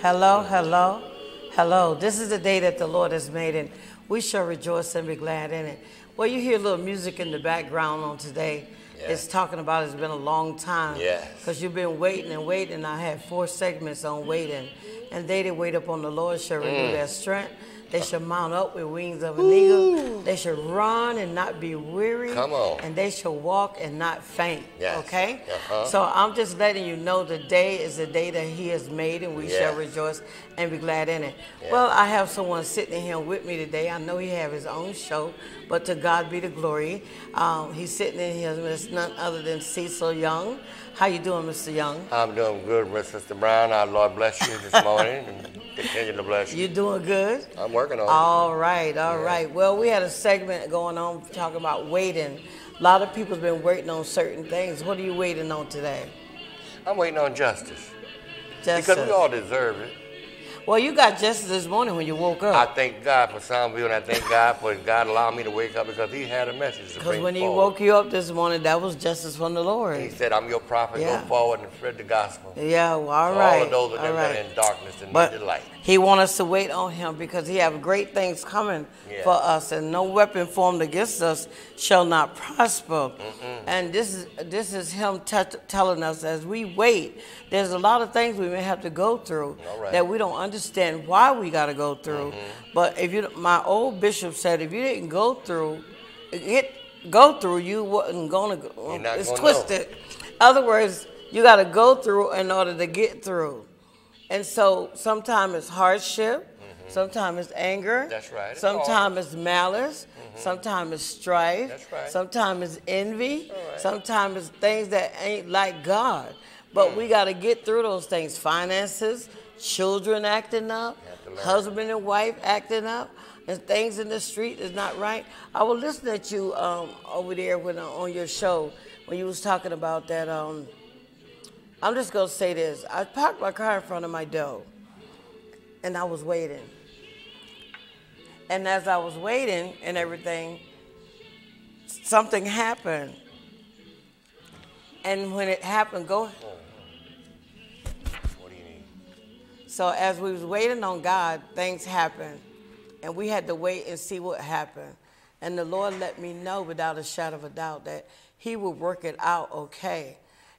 Hello, hello, hello. This is the day that the Lord has made, and we shall rejoice and be glad in it. Well, you hear a little music in the background on today. Yeah. It's talking about it's been a long time. Yes. Because you've been waiting and waiting. I had four segments on waiting. And they that wait upon the Lord shall renew Mm. their strength. They shall mount up with wings of an eagle. They shall run and not be weary. Come on. And they shall walk and not faint. Yes. Okay? Uh-huh. So I'm just letting you know the day is the day that He has made, and we shall rejoice and be glad in it. Yeah. Well, I have someone sitting here with me today. I know he have his own show, but to God be the glory. Um, he's sitting in here with none other than Cecil Young. How you doing, Mr. Young? I'm doing good, Miss Sister Brown. Our Lord bless you this morning and continue to bless you. You doing good? I'm working on it. All right, all Yeah. right. Well, we had a segment going on talking about waiting. A lot of people's been waiting on certain things. What are you waiting on today? I'm waiting on justice Justice. because we all deserve it. Well, you got justice this morning when you woke up. I thank God for Soundview and I thank God for God allowing me to wake up because He had a message to Because when he forward. woke you up this morning, that was justice from the Lord. He said, "I'm your prophet. Yeah. Go forward and spread the gospel." Yeah, well, all For right. All of those that have right. been in darkness and But need the light. He want us to wait on him because he have great things coming Yeah. for us, and no weapon formed against us shall not prosper. And this is this is him t- telling us as we wait. There's a lot of things we may have to go through right. that we don't understand why we got to go through. Mm-hmm. But if you, my old bishop said, if you didn't go through, it go through, you wasn't gonna go. It's gonna know. twisted. Other words, you got to go through in order to get through. And so sometimes it's hardship, sometimes it's anger. Mm-hmm. That's right. Mm-hmm. Sometimes it's malice, sometimes it's strife, That's right. sometimes it's envy, right. sometimes it's things that ain't like God. But Mm. we got to get through those things finances, children acting up, to husband and wife acting up. And things in the street is not right. I was listening at you um, over there when, uh, on your show when you was talking about that. Um, I'm just gonna say this. I parked my car in front of my door, and I was waiting. And as I was waiting and everything, something happened. And when it happened, go. What do you need? So as we was waiting on God, things happened, and we had to wait and see what happened. And the Lord let me know without a shadow of a doubt that He would work it out okay.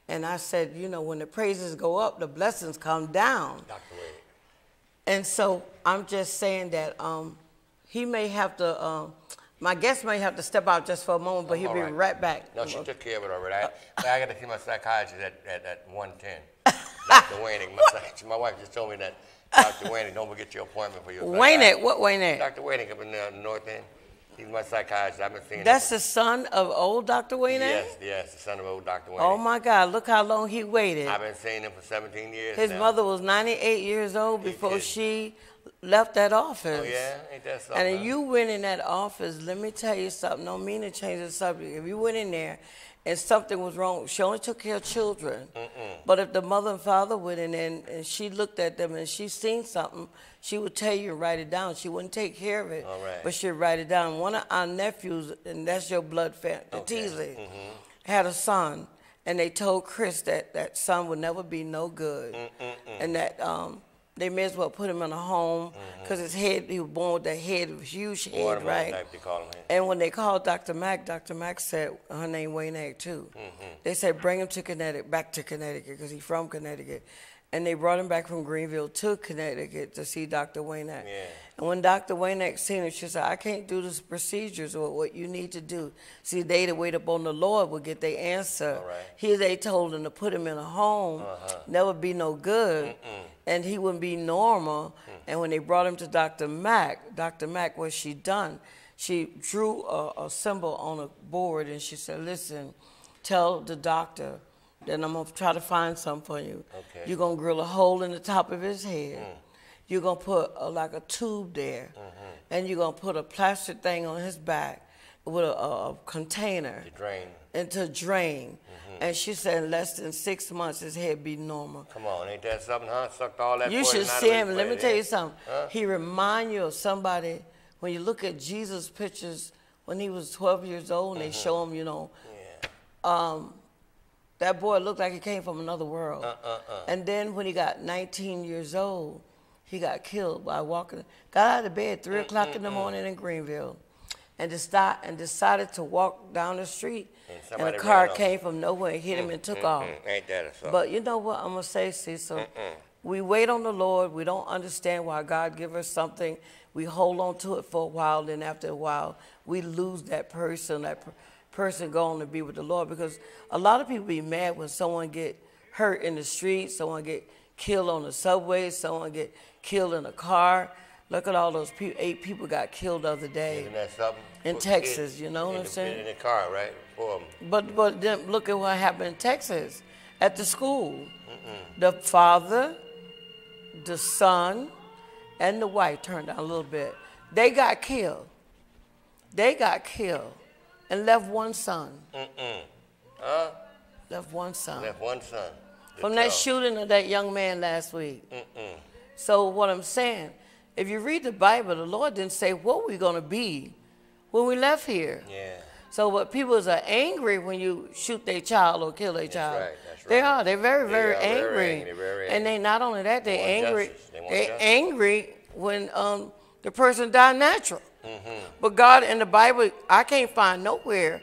And I said, you know, when the praises go up, the blessings come down. Dr. Wade. And so I'm just saying that um, he may have to, um, my guest may have to step out just for a moment, but he'll All be right. right back. No, she took care of it already. I, I got to see my psychiatrist at, at, at 110. Dr. Waning. My, my wife just told me that. Dr. Waning, don't forget your appointment for your Wayne what Wayne it? Dr. Waning up in the north end. He's my psychiatrist. I've been seeing him. That's the son of old Dr. Wayne it? Yes, yes, the son of old Dr. Wayne. Oh my God, look how long he waited. I've been seeing him for 17 years His now. mother was 98 years old before she left that office. Oh, yeah? Ain't that something? And if you went in that office, let me tell you something. Don't mean to change the subject. If you went in there and something was wrong, she only took care of children. But if the mother and father went in and, and she looked at them and she seen something, she would tell you and write it down. She wouldn't take care of it, All right. but she'd write it down. One of our nephews, and that's your blood family, Okay. Mm-hmm. Had a son, and they told Chris that that son would never be no good, and that um, they may as well put him in a home because his head, he was born with that head, huge head, right? type, they call him. And when they called Dr. Mack, Dr. Mack said her name Wayne Egg too. Mm-hmm. They said bring him to Connecticut, back to Connecticut because he's from Connecticut. And they brought him back from Greenville to Connecticut to see Dr. Wayne Egg. Yeah. And when Dr. Wayne Egg seen him, she said, I can't do the procedures or what you need to do. See, they that wait upon the Lord will get their answer. Right. Here they told him to put him in a home, never be no good, and he wouldn't be normal. Mm. And when they brought him to Dr. Mack, Dr. Mack, what she done? She drew a, a symbol on a board and she said, "Listen, tell the doctor that I'm gonna try to find something for you. Okay. You're gonna drill a hole in the top of his head. You're gonna put a, like a tube there, and you're gonna put a plastic thing on his back with a, a, container." The drain. and to drain. And she said in less than six months his head be normal. Come on, ain't that something, huh? Sucked all that You should see him. Let me tell you something. Huh? He remind you of somebody when you look at Jesus pictures when he was 12 years old and they show him, you know, Yeah. that boy looked like he came from another world. Uh, uh, uh. And then when he got 19 years old, he got killed by walking. Got out of bed three o'clock in the morning in Greenville, and decided and decided to walk down the street. And And, a car came from nowhere, and hit him, mm, and took mm, off. Mm, ain't that a? But you know what I'm gonna say, Cecil? Mm, we wait on the Lord. We don't understand why God give us something. We hold on to it for a while, then after a while, we lose that person. That per- person going to be with the Lord because a lot of people be mad when someone get hurt in the street, someone get killed on the subway, someone get killed in a car. Look at all those people. Eight people got killed the other day. Isn't that something? In Texas, you know what I'm the- saying? In the car, right? For 'em. But but then look at what happened in Texas at the school. The father, the son, and the wife turned down a little bit. They got killed. They got killed and left one son. Mm-mm. Huh? Left one son. Left one son. From that shooting of that young man last week. Mm-mm. So what I'm saying, if you read the Bible, the Lord didn't say what we're gonna be when we left here. Yeah. So what people are angry when you shoot their child or kill their child. right, that's right. They are. They're very, They very are very angry. angry, very And they not only that, they They angry. They justice. angry when um, the person died natural. Mm-hmm. But God in the Bible, I can't find nowhere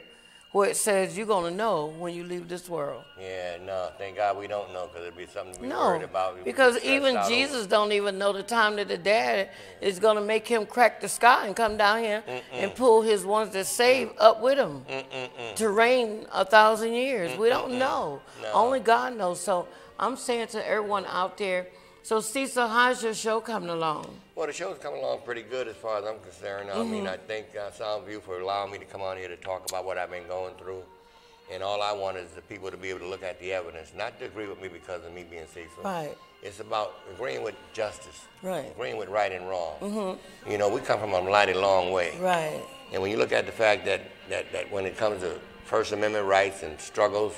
where it says you're gonna know when you leave this world. Yeah, no. Thank God we don't know because it'd be something to be No, worried about. Because even out over. Jesus don't even know the time that the dad is going to make him crack the sky and come down here and pull his ones that save up with him to reign a thousand years. We don't know. No. Only God knows. So I'm saying to everyone out there. So Cecil, how's your show coming along? Well, the show's coming along pretty good as far as I'm concerned. I Mm-hmm. mean, I thank uh, Soundview for allowing me to come on here to talk about what I've been going through. And all I want is the people to be able to look at the evidence, not to agree with me because of me being Cecil. Right. It's about agreeing with justice. Right. Agreeing with right and wrong. Mm-hmm. You know, we come from a mighty long way. Right. And when you look at the fact that, that, that when it comes to First Amendment rights and struggles,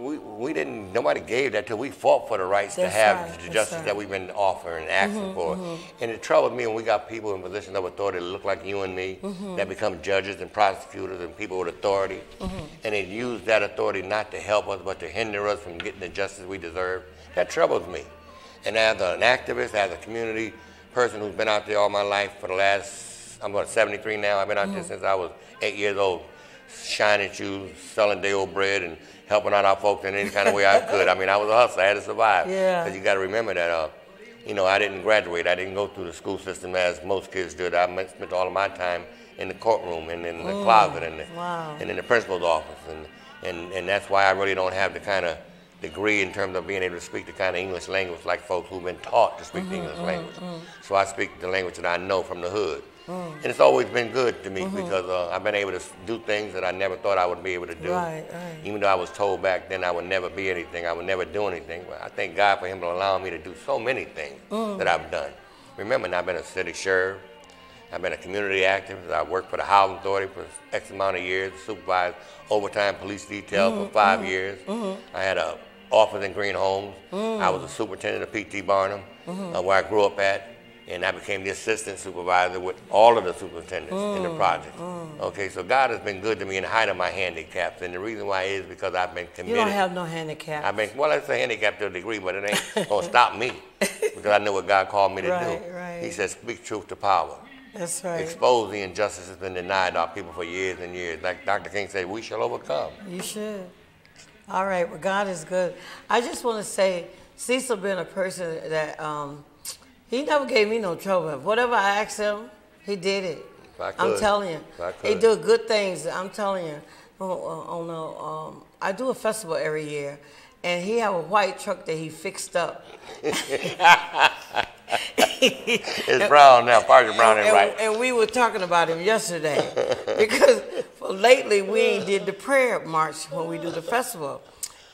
we, we didn't, nobody gave that till we fought for the rights That's to have right, the justice right. Mm-hmm, that we've been offering and asking for. And it troubled me when we got people in positions of authority that look like you and me Mm-hmm. that become judges and prosecutors and people with authority. Mm-hmm. And they use that authority not to help us but to hinder us from getting the justice we deserve. That troubles me. And as an activist, as a community person who's been out there all my life for the last, I'm about 73 now, I've been out Mm-hmm. there since I was eight years old, shining shoes, selling day old bread, and helping out our folks in any kind of way I could. I mean, I was a hustler, I had to survive. Yeah. Because you got to remember that, uh, you know, I didn't graduate, I didn't go through the school system as most kids did. I spent all of my time in the courtroom and in the closet and, the, Wow. and in the principal's office. And, and, and that's why I really don't have the kind of degree in terms of being able to speak the kind of English language like folks who've been taught to speak the Mm-hmm, English language. So I speak the language that I know from the hood. Mm. And it's always been good to me Mm-hmm. because uh, I've been able to do things that I never thought I would be able to do. Right, right. Even though I was told back then I would never be anything, I would never do anything. Well, I thank God for Him allowing me to do so many things Mm. that I've done. Remember, now I've been a city sheriff, I've been a community activist, I worked for the Housing Authority for X amount of years, supervised overtime police detail Mm-hmm, for 5 years. I had a office in Greene Homes. Mm. I was a superintendent of P.T. Barnum, Mm-hmm. uh, where I grew up at and I became the assistant supervisor with all of the superintendents in Mm, the project. Okay, so God has been good to me in height of my handicaps, and the reason why is because I've been committed. You don't have no handicap. I've been well, it's a handicap to a degree, but it ain't gonna stop me because I know what God called me to Right, do. right. He says, "Speak truth to power." That's right. Expose the injustice that's been denied our people for years and years. Like Dr. King said, we shall overcome. You should. All right. Well, God is good. I just want to say, Cecil been a person that um, he never gave me no trouble. Whatever I asked him, he did it. I'm telling you, he do good things. I'm telling you. Oh, on a, um, I do a festival every year, and he have a white truck that he fixed up. It's brown now, Parker Brown ain't and, right. and we were talking about him yesterday because for lately we ain't did the prayer march when we do the festival.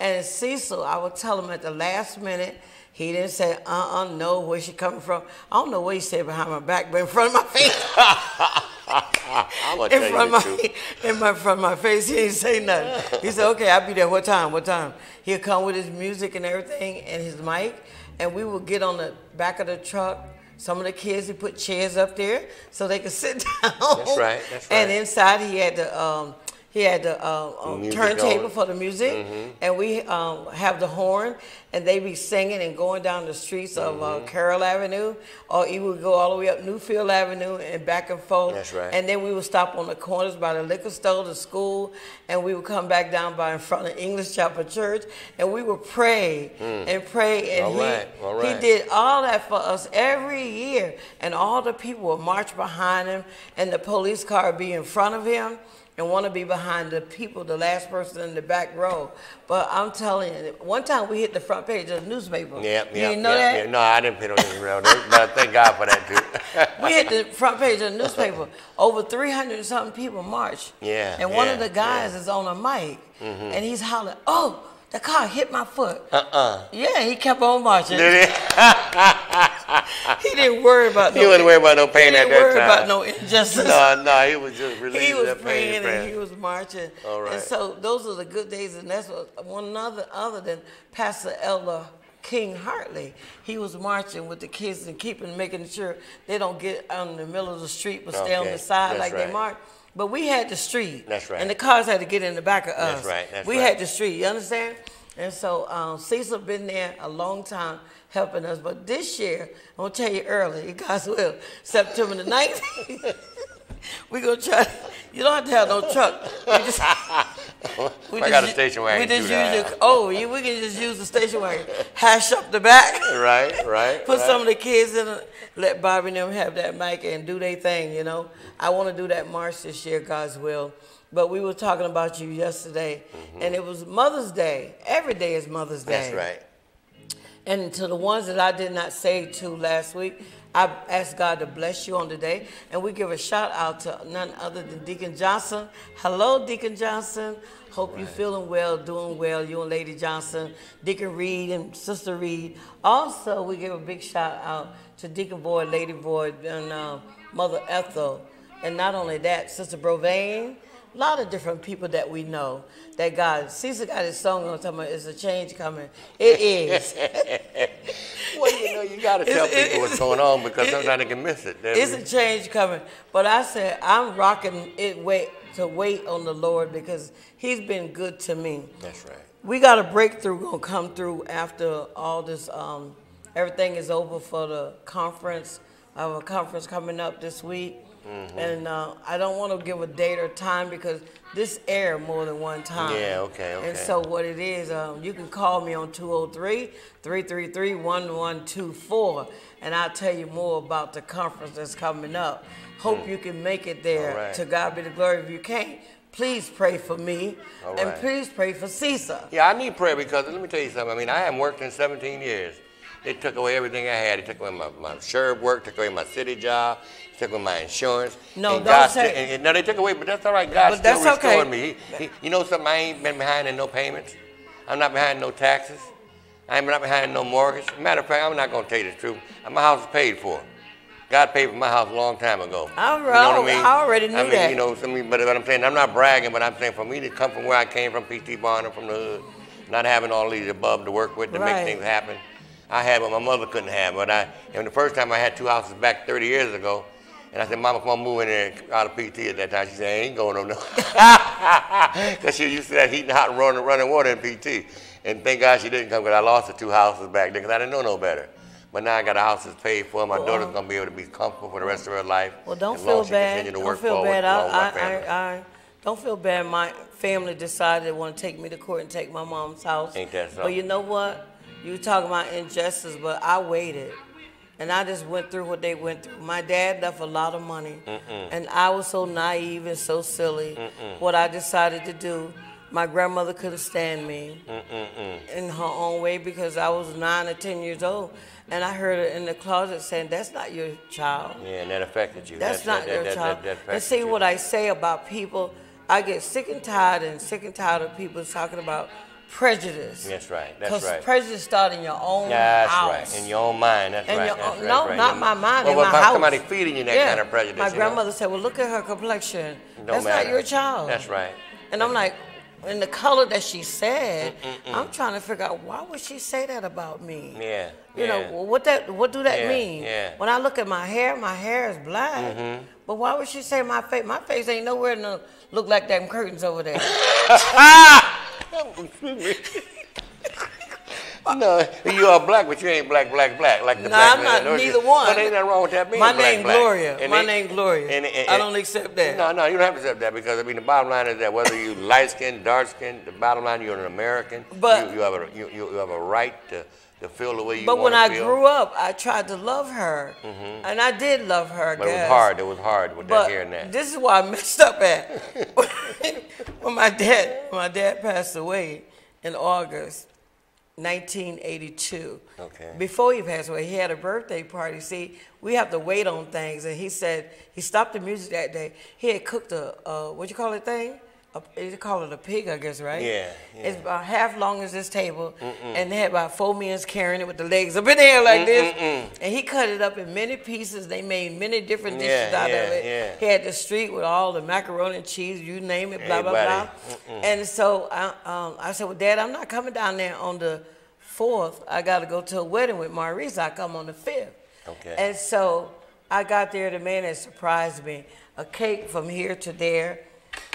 And Cecil, I would tell him at the last minute, he didn't say, uh-uh, no, where she coming from? I don't know what he said behind my back, but in front of my face, in front of my, in my front of my face, he didn't say nothing. He said, okay, I'll be there. What time? What time? He'll come with his music and everything and his mic, and we will get on the back of the truck. Some of the kids, he put chairs up there so they could sit down. That's right, that's right. And inside he had the um, He had the uh, uh, turntable for the music, and we um, have the horn, and they be singing and going down the streets of uh, Carroll Avenue, or even would go all the way up Newfield Avenue and back and forth. That's right. And then we would stop on the corners by the liquor store, the school, and we would come back down by in front of English Chapel Church, and we would pray and pray, and All he right, all he did all that for us every year, and all the people would march behind him, and the police car would be in front of him, and want to be behind the people, the last person in the back row. But I'm telling you, one time we hit the front page of the newspaper. Yep, you yep, didn't know yep, that? yep. No, I didn't no attention around that, but thank God for that too. we hit the front page of the newspaper. Over 300 something people marched. Yeah, And one of the guys yeah. is on a mic, mm-hmm. and he's hollering, "Oh, the car hit my foot." uh-uh. Yeah, he kept on marching. Did it? He didn't worry about no. You wasn't worried about no he pain at that time. He didn't worry about no injustice. No, no, he was just relieving he was that pain. praying and praying. he was marching. All right. And so those are the good days, and that's what one another other than Pastor Elder King Hartley. He was marching with the kids and keeping making sure they don't get on the middle of the street but stay on the side that's like they right. march. But we had the street. That's right. And the cars had to get in the back of us. That's right, that's we right. had the street. You understand? And so um, Cecil been there a long time helping us. But this year, I'm gonna tell you early, God's will, September the 19th. We're gonna try. You don't have to have no truck. We just, we I got a station wagon We just use the, oh, you, we can just use the station wagon, hash up the back, Right, right. put right. some of the kids in it, let Bobby and them have that mic and do their thing. You know, I want to do that march this year, God's will. But we were talking about you yesterday, and it was Mother's Day. Every day is Mother's Day. Mm-hmm. That's right. And to the ones that I did not say to last week, I ask God to bless you on today. And we give a shout out to none other than Deacon Johnson. Hello, Deacon Johnson. Hope you're feeling well, doing well. You and Lady Johnson, Deacon Reed, and Sister Reed. Also, we give a big shout out to Deacon Boyd, Lady Boyd, and uh, Mother Ethel. And not only that, Sister Brovanne. A lot of different people that we know that God, Caesar got his song on talking about it's a change coming. It is. Well, you know, you got to tell it- people what's going on because sometimes they can miss it. it's a change coming. But I said I'm rocking it wait to wait on the Lord because He's been good to me. That's right. We got a breakthrough gonna come through after all this. Um, everything is over for the conference. I have a conference coming up this week, Mm-hmm. and uh, I don't want to give a date or time because this air more than one time. Yeah, okay, okay. And so what it is, um, you can call me on 203-333-1124, and I'll tell you more about the conference that's coming up. Hope you can make it there. Hmm. Right. To God be the glory. If you can't, please pray for me, and please pray for Caesar. Yeah, I need prayer because let me tell you something. I mean, I haven't worked in 17 years. They took away everything I had. They took away my, my sheriff work, took away my city job, took away my insurance. No, and God say- and, and- no, they took away, but that's all right. God's But that's still okay. me. He, he, you know something? I ain't been behind in no payments. I'm not behind no taxes. I'm not behind no mortgage. Matter of fact, I'm not going to tell you the truth. My house is paid for. God paid for my house a long time ago. All You know what right. I already knew I mean, that. you know, I mean, but what I'm saying, I'm not bragging, but I'm saying for me to come from where I came from, P.T. Barnum, from the hood, not having all these above to work with to Right. make things happen. I had what my mother couldn't have. But I, and the first time I had two houses back 30 years ago, and I said, Mama, come on, move in there out of PT at that time. She said, I ain't going no Because she used to that heating hot and running, running water in PT. And thank God she didn't come because I lost the two houses back then because I didn't know no better. But now I got a house that's paid for. My daughter's uh-huh. going to be able to be comfortable for the rest of her life. Well, don't as long feel as she bad. Don't feel bad. along with my I. I, I, don't feel bad. My family decided they want to take me to court and take my mom's house. Ain't that But something? you know what? You talking about injustice, but I waited. And I just went through what they went through. My dad left a lot of money, and I was so naive and so silly. What I decided to do, my grandmother couldn't stand me in her own way because I was nine or ten years old, and I heard her in the closet saying, "That's not your child." yeah, and that affected you. That's That- not that- your that- child. that and see you. what I say about people, I get sick and tired and sick and tired of people talking about prejudice. That's right. That's Because right. prejudice starts in your own That's house. right. In your own mind. That's In right. your that's own- right, no, right. not In- my mind, Well, in well, my house. somebody feeding you that Yeah. kind of prejudice. My you know, grandmother said, "Well, look at her complexion. don't That's matter. not your child." That's right. And I'm like, in the color that she said, mm, mm, mm, I'm trying to figure out why would she say that about me? Yeah. You yeah. know, what that what do that Yeah, mean? yeah. When I look at my hair, my hair is black. Mm-hmm. But why would she say my face? My face ain't nowhere to look like them curtains over there. no, you are black, but you ain't black, black, black like the No, black I'm man. not neither you? one. But ain't nothing wrong with that being My black, name black. Gloria. And My it- name Gloria. and- and- I don't accept that. No, no, you don't have to accept that because I mean the bottom line is that whether you light skinned, dark skinned, the bottom line you're an American. But- you, you have a you you have a right to, to feel the way you But when I feel. grew up, I tried to love her, and I did love her. But it was hard. It was hard with that But here and that. this is why I messed up at when my dad when my dad passed away in August 1982. Okay. Before he passed away, he had a birthday party. See, we have to wait on things, and he said he stopped the music that day. He had cooked a uh, what you call it thing? A, you call it a pig, I guess, right? Yeah, It's about half long as this table, and they had about four men carrying it with the legs up in the air like this. And he cut it up in many pieces. They made many different dishes Yeah, out yeah, of it. yeah. He had the street with all the macaroni and cheese, you name it, blah blah Everybody. blah. And so I, um, I said, "Well, Dad, I'm not coming down there on the fourth. I got to go to a wedding with Maurice. I come on the fifth. Okay. And so I got there. The man had surprised me, a cake from here to there,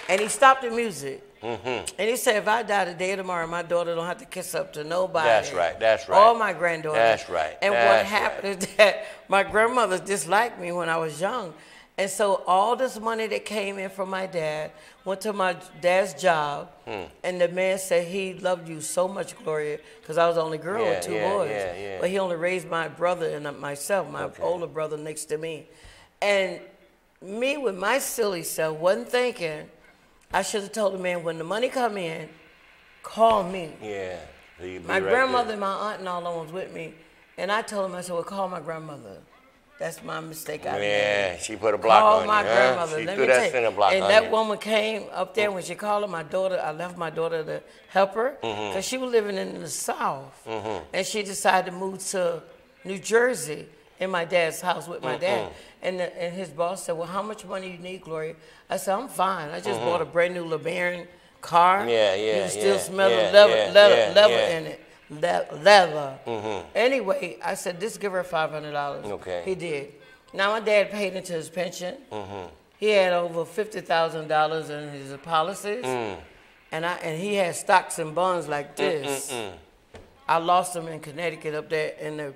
and he stopped the music. Mm-hmm. And he said, if I die today or tomorrow, my daughter don't have to kiss up to nobody. That's right, that's right. All my granddaughters. That's right, And what that's happened is that my grandmother disliked me when I was young. And so all this money that came in from my dad went to my dad's job. Hmm. And the man said he loved you so much, Gloria, because I was the only girl Yeah, with two yeah, boys. yeah, yeah. But he only raised my brother and myself, my Okay. older brother next to me. And me with my silly self wasn't thinking I should have told the man when the money come in, call me. yeah. So you be My right grandmother there. and my aunt and all them was with me. And I told him, I said, well, call my grandmother. That's my mistake I made. Yeah, she put a block Call on my you, huh? grandmother. She Let threw me that center block and that you. woman came up there when she called her, my daughter, I left my daughter to help her because Mm-hmm. she was living in the South. And she decided to move to New Jersey in my dad's house with my dad. And, the, and his boss said, well, how much money you need, Gloria? I said, I'm fine. I just bought a brand new LeBaron car. Mm-hmm. Yeah, yeah, You can still yeah, smell yeah, the leather, yeah, leather, leather in it. Le- leather. Anyway, I said, just give her $500. Okay. He did. Now, my dad paid into his pension. Mm-hmm. He had over $50,000 in his policies. Mm. And, I, and he had stocks and bonds like this. I lost them in Connecticut up there in the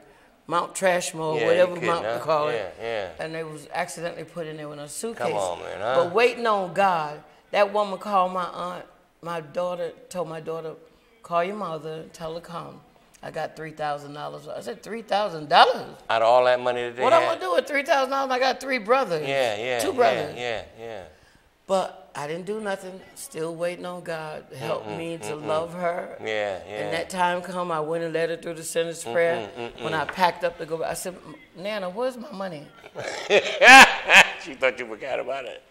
Mount Trashmore, Yeah, you whatever Mount huh? call it. yeah. And they was accidentally put in there with a suitcase. Come on, man, huh? But waiting on God, that woman called my aunt. My daughter told my daughter, call your mother, tell her come. I got three thousand dollars. I said three thousand dollars. Out of all that money that they What had. I'm gonna do with three thousand dollars? I got three brothers. Yeah, yeah. Two yeah, brothers. Yeah, yeah. But I didn't do nothing. Still waiting on God to help me to love her. Yeah, yeah. And that time come, I went and led her through the sinner's prayer. When I packed up to go back, I said, Nana, where's my money? she thought you forgot about it.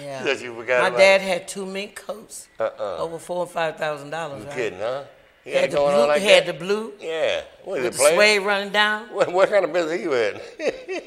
Yeah. Thought you forgot my dad had two mink coats, Uh-uh. over four and five thousand dollars. You Right? kidding, huh? He He had, the blue, like he had that? the blue Yeah. What is with it, the suede running down. What, what kind of business you in?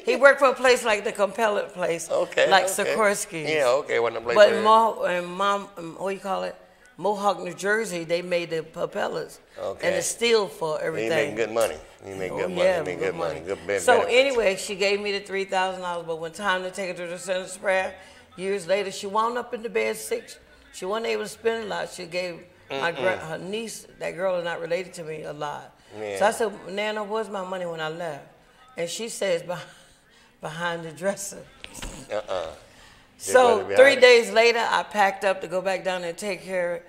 He worked for a place like the Compellent place, okay. like okay. Sikorsky's. Yeah, okay. One of them But in, Mo- in Mom, what do you call it? Mohawk, New Jersey, they made the propellers. Okay. And the steel for everything. He making good money. He make Oh, good money. yeah, he making good money. Good ben- so benefits. anyway, she gave me the three thousand dollars, but when time to take her to the sinner's prayer, years later, she wound up in the bed sick. She wasn't able to spend a lot. She gave my gra- her niece, that girl is not related to me, a lot. Yeah. So I said, Nana, where's my money when I left? And she says, "Beh- behind the dresser. Uh-uh. So three days later, I packed up to go back down there and take care of it.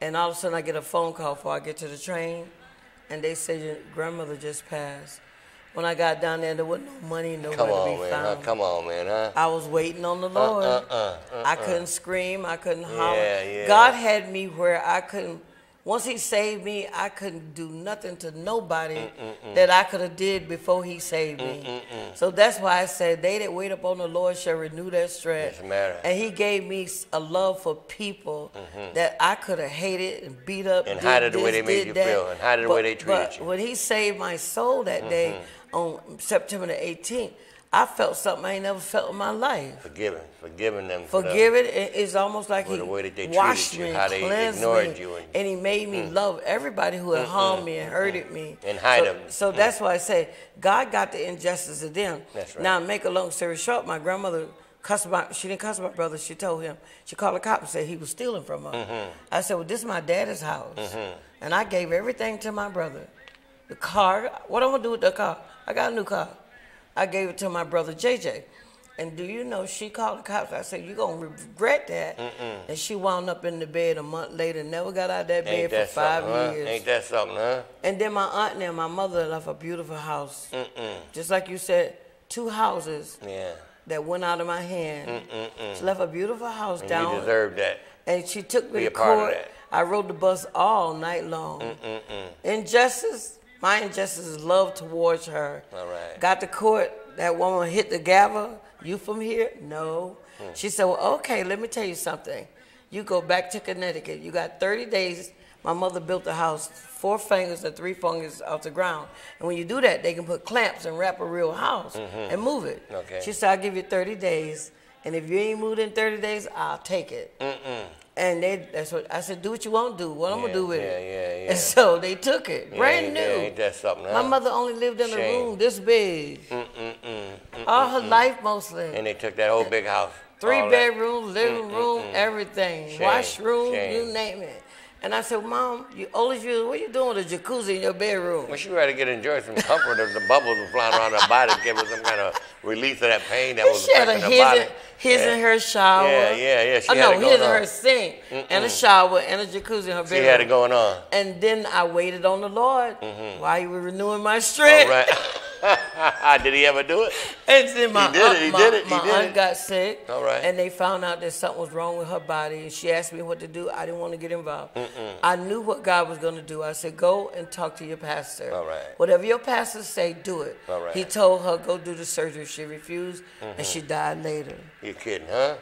And all of a sudden, I get a phone call before I get to the train. And they say, Your grandmother just passed. When I got down there, there wasn't no money, nowhere Come to on, be man. Huh? found. Come on, man. Huh? I was waiting on the uh, uh, Lord. uh, uh, I uh. couldn't scream. I couldn't holler. Yeah, yeah. God had me where I couldn't. Once He saved me, I couldn't do nothing to nobody mm, mm, mm. that I could have did before He saved me. So that's why I said, "They that wait upon the Lord shall renew their strength." And He gave me a love for people mm-hmm. that I could have hated and beat up And it the way they made you that. feel, and hide it the way they treated but you. when He saved my soul that day mm-hmm. On September the 18th, I felt something I ain't never felt in my life. Forgiving. Forgiving them. for it. it- It's almost like he the way that they washed treated you, me, how they cleansed ignored me, you and- and he made me mm. love everybody who had mm, harmed mm, me and hurted me. And hide so, them. So that's why I say God got the injustice of them. That's right. Now, make a long story short, my grandmother cussed my, she didn't cuss my brother. She told him, she called the cop and said he was stealing from her. Mm-hmm. I said, well, this is my daddy's house. Mm-hmm. And I gave everything to my brother. The car, what I'm gonna do with the car? I got a new car. I gave it to my brother JJ. And do you know she called the cops? I said, You're gonna regret that. And she wound up in the bed a month later, never got out of that bed Ain't for that five something, huh? years. Ain't that something, huh? And then my aunt and my mother left a beautiful house. Just like you said, two houses Yeah. that went out of my hand. She left a beautiful house And down. you deserve that. and she took me Be to a part of court. that. I rode the bus all night long. Injustice, my injustice is love towards her. All right. Got to court, that woman hit the gavel. You from here? No. Hmm. She said, well, okay, let me tell you something. You go back to Connecticut. You got 30 days. My mother built a house, four fingers and three fingers off the ground. And when you do that, they can put clamps and wrap a real house and move it. Mm-hmm. Okay. She said, I'll give you 30 days. And if you ain't moved in 30 days, I'll take it. And they, that's what I said. Do what you want to do. What I'm gonna do with yeah, it? yeah, yeah. And so they took it, Yeah, brand new. ain't that something, My mother only lived in a room this big. Mm, mm, mm, All her life mostly. And they took that whole big house. Three bedrooms, living room, everything, Shame, washroom, you name it. And I said, Mom, you old as you, what you doing with a jacuzzi in your bedroom? Well, she to get enjoy some comfort of the bubbles were flying around her body, give her some kind of release of that pain that was She had a affecting his, her body. in, his yeah. in her shower. Yeah, yeah, yeah, she oh, had no, his on. her sink, and a shower, and a jacuzzi in her bedroom. She had it going on. And then I waited on the Lord mm-hmm. while he was renewing my strength. All right. Did he ever do it? And then my did it, he my, did it, he my did aunt it. got sick. All right. And they found out that something was wrong with her body. And she asked me what to do. I didn't want to get involved. I knew what God was going to do. I said, go and talk to your pastor. All right. Whatever your pastor say, do it. All right. He told her, go do the surgery. She refused, and she died later. You kidding, huh?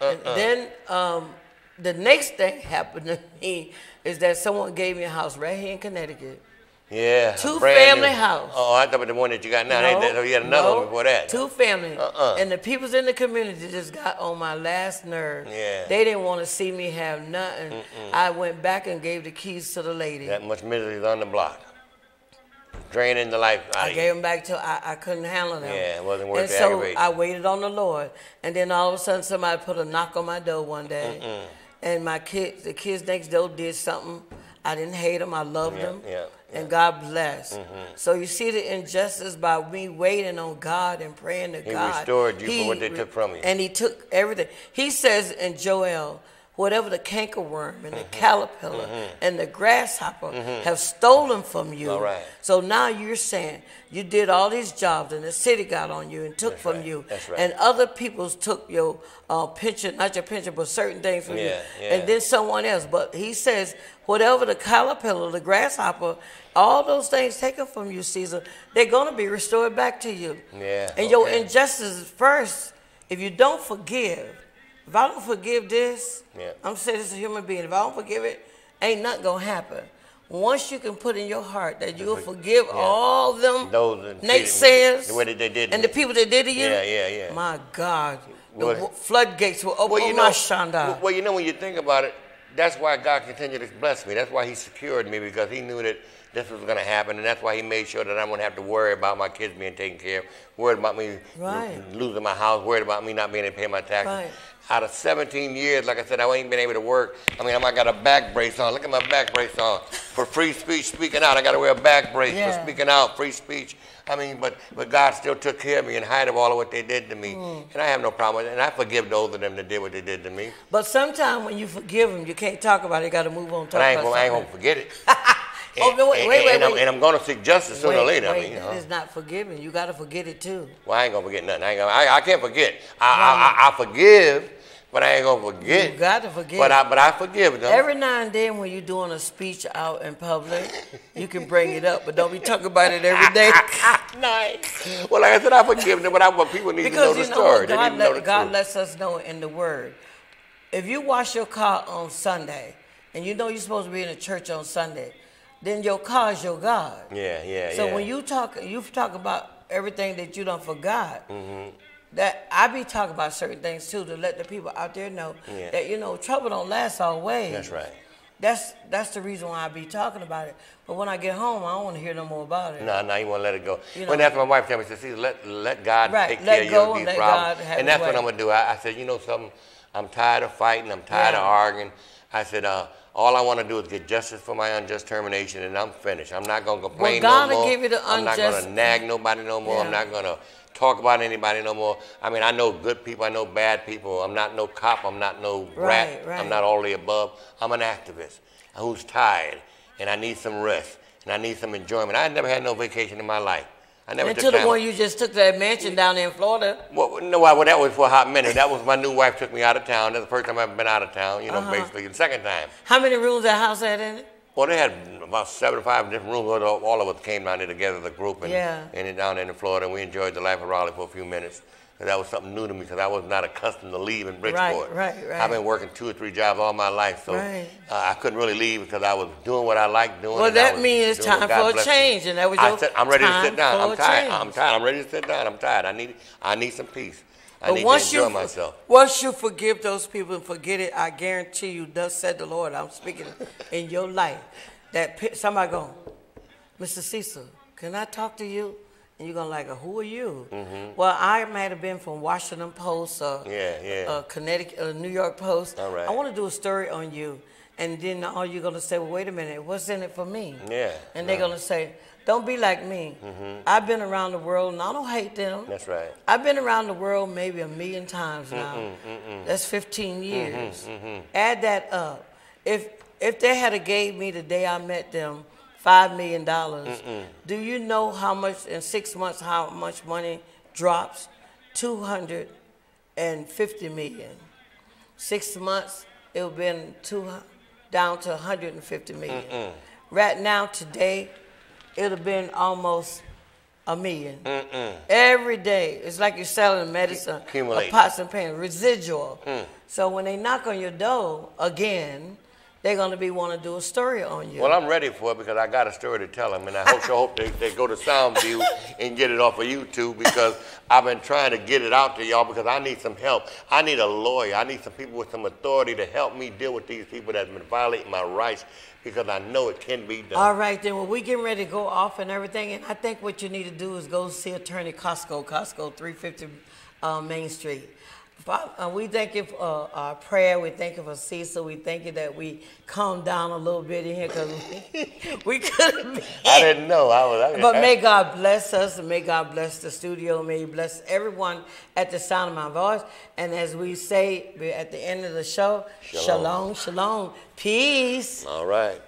Uh And then um, the next thing happened to me is that someone gave me a house right here in Connecticut. Yeah. Two family new- house. Oh, I thought about the one that you got now. That- oh, you had another no, one before that. Two family. Uh-uh. And the peoples in the community just got on my last nerve. Yeah. They didn't want to see me have nothing. I went back and gave the keys to the lady. That much misery is on the block. Draining the life out I gave them back to I, I couldn't handle them. Yeah, it wasn't worth And the so aggravation. I waited on the Lord, and then all of a sudden somebody put a knock on my door one day, and my kids, the kids next door did something. I didn't hate them. I loved Yeah, them. yeah, And God bless. Mm-hmm. So you see the injustice by me waiting on God and praying to He God. restored you for what they took from you. And He took everything. He says in Joel, whatever the cankerworm and the Mm-hmm. caterpillar and the grasshopper have stolen from you. Right. So now you're saying you did all these jobs and the city got on you and took That's from right. you. That's right. And other people's took your uh, pension, not your pension, but certain things from you. Yeah, yeah. And then someone else. But he says, whatever the caterpillar, the grasshopper, all those things taken from you, Caesar, they're going to be restored back to you. Yeah, And your injustice first, if you don't forgive, if I don't forgive this, Yeah. I'm saying this as a human being, if I don't forgive it, ain't nothing going to happen. Once you can put in your heart that you'll forgive all them Those naysayers the way that they did and me. the people that did to you, Yeah, yeah, yeah. my God, the Well- w- floodgates will open. Well, you oh, know, my Shanda. well, you know, when you think about it, that's why God continued to bless me. That's why He secured me because He knew that this was going to happen, and that's why He made sure that I wouldn't have to worry about my kids being taken care of, worried about me Right. losing my house, worried about me not being able to pay my taxes. Right. Out of 17 years, like I said, I ain't been able to work. I mean, I got a back brace on. Look at my back brace on. For free speech, speaking out, I got to wear a back brace Yeah. for speaking out, free speech. I mean, but but God still took care of me in spite of all of what they did to me, Mm. and I have no problem with it. And I forgive those of them that did what they did to me. But sometimes when you forgive them, you can't talk about it. You got to move on. Talk But I ain't about gonna, I ain't gonna forget it. Oh, no, wait, and, wait, wait, and, I'm, wait. and I'm gonna seek justice sooner or later. I mean, you know. is not forgiving. You got to forget it too. Well, I ain't gonna forget nothing. I, ain't gonna, I, I can't forget. I, I, I, I forgive, but I ain't gonna forget. You got to forgive. But I, but I forgive them. Every now and then, when you're doing a speech out in public, you can bring it up, but don't be talking about it every day. nice. Well, like I said, I forgive them, but I want people need to know the know story. what They need God, to know the God lets us know in the Word. If you wash your car on Sunday, and you know you're supposed to be in the church on Sunday, then your car is your God. yeah, yeah, So yeah. when you talk, you talk about everything that you done forgot. Mm-hmm. That I be talking about certain things too to let the people out there know Yeah. that you know trouble don't last always. That's right. that's that's the reason why I be talking about it. But when I get home, I don't want to hear no more about it. No, no, you want to let it go. You when know. after my wife told me, she said, "See, let let God Right, take let care go of and your these problems." God have and that's what. I'm gonna do. I, I said, you know something, I'm tired of fighting. I'm tired of arguing. I said, uh, all I want to do is get justice for my unjust termination, and I'm finished. I'm not gonna complain God no will more. give you the I'm not gonna nag nobody no more. I'm not gonna talk about anybody no more. I mean, I know good people. I know bad people. I'm not no cop. I'm not no rat. Right, right. I'm not all the above. I'm an activist who's tired, and I need some rest, and I need some enjoyment. I never had no vacation in my life. I never Until the one you just took that mansion down there in Florida. Well, no, well, that was for a hot minute. That was my new wife took me out of town. That's the first time I've been out of town, you know, Uh-huh. basically. The second time. How many rooms that house had in it? Well, they had about 75 different rooms. All all of us came down there together, the group, and, Yeah. and down there in Florida, and we enjoyed the life of Raleigh for a few minutes. And that was something new to me because I was not accustomed to leaving Bridgeport. right, right. right. I've been working two or three jobs all my life, so Right. uh, I couldn't really leave because I was doing what I liked doing. Well, that means it's time for a blessed me. change, and that was I said, I'm ready to sit down. I'm tired. change. I'm tired. I'm ready to sit down. I'm tired. I need I need some peace. I But need to once enjoy you myself. once you forgive those people and forget it, I guarantee you, thus said the Lord, I'm speaking in your life, that somebody go, Mr. Cecil, can I talk to you? And you're gonna like, who are you? Well, I might have been from Washington Post or Mm-hmm. Yeah, yeah. Uh, Connecticut, uh, New York Post. All right. I want to do a story on you, and then all you're gonna say, well, wait a minute, what's in it for me? Yeah, And they're gonna say, don't be like me. I've been around the world, and I don't hate them. That's right. I've been around the world maybe a million times now. That's 15 years. Add that up. If if they had a gave me the day I met them five million dollars, do you know how much in six months how much money drops? Two hundred and fifty million. Six months it would been two down to 150 million. Right now today, it would have been almost a 1000000 Every day, it's like you're selling medicine, a pots and pans, residual. Mm. So when they knock on your door again, they're gonna be want to do a story on you. Well, I'm ready for it because I got a story to tell them, and I hope, I hope they, they go to Soundview and get it off of YouTube because I've been trying to get it out to y'all because I need some help. I need a lawyer. I need some people with some authority to help me deal with these people that have been violating my rights because I know it can be done. All right, then. Well, we getting ready to go off and everything, and I think what you need to do is go see Attorney Costco, Costco, 350 uh, Main Street. Fa- Uh, we thank you for uh, our prayer. We thank you for Cecil. We thank you that we calmed down a little bit in here because we, we could have I didn't know. I was. I, But may God bless us and may God bless the studio. May He bless everyone at the sound of my voice. And as we say at the end of the show, Shalom. shalom, shalom. Peace. All right.